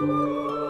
Música